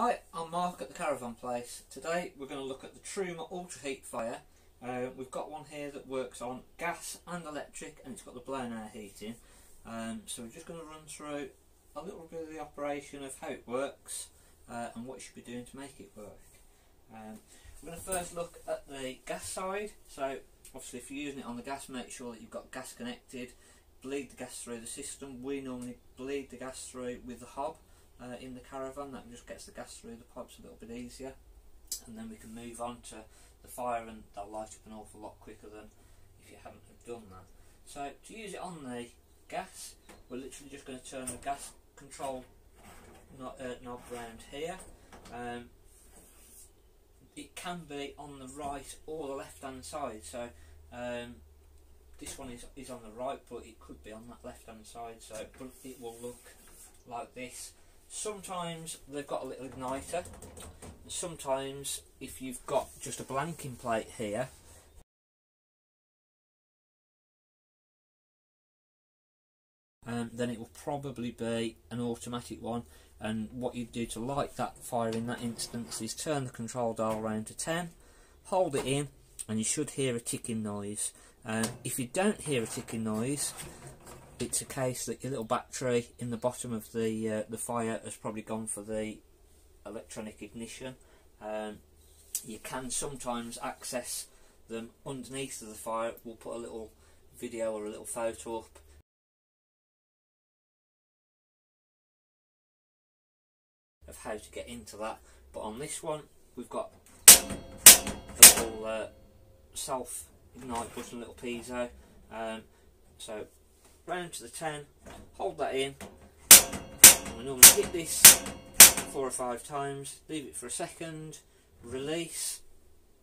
Hi, I'm Mark at the Caravan Place. Today we're going to look at the Truma Ultra Heat Fire. Uh, we've got one here that works on gas and electric and it's got the blown air heating. Um, so we're just going to run through a little bit of the operation of how it works uh, and what you should be doing to make it work. Um, we're going to first look at the gas side. So obviously if you're using it on the gas make sure that you've got gas connected. Bleed the gas through the system. We normally bleed the gas through with the hob uh, in the caravan that just gets the gas through the pipes a little bit easier and then we can move on to the fire and they'll light up an awful lot quicker than if you hadn't have done that. So to use it on the gas we're literally just going to turn the gas control knob, uh, knob round here. Um, it can be on the right or the left hand side so um, this one is, is on the right but it could be on that left hand side so it will look like this Sometimes they've got a little igniter. Sometimes if you've got just a blanking plate here, um, then it will probably be an automatic one and what you do to light that fire in that instance is turn the control dial round to 10 hold it in and you should hear a ticking noise um, if you don't hear a ticking noise it's a case that your little battery in the bottom of the uh, the fire has probably gone for the electronic ignition. Um, you can sometimes access them underneath of the fire. We'll put a little video or a little photo up. of how to get into that but on this one we've got the little uh, self ignite button little piezo um, so round to the 10, hold that in, we normally hit this four or five times, leave it for a second, release,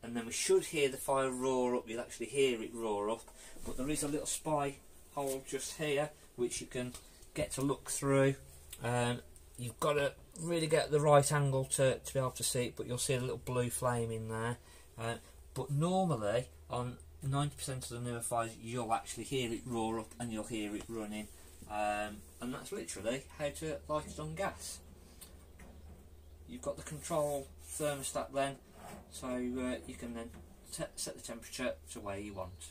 and then we should hear the fire roar up, you'll actually hear it roar up, but there is a little spy hole just here, which you can get to look through. Um, you've got to really get the right angle to, to be able to see it, but you'll see a little blue flame in there. Uh, but normally, on 90% of the newer fires you'll actually hear it roar up and you'll hear it running um, and that's literally how to light it on gas. You've got the control thermostat then so uh, you can then set the temperature to where you want.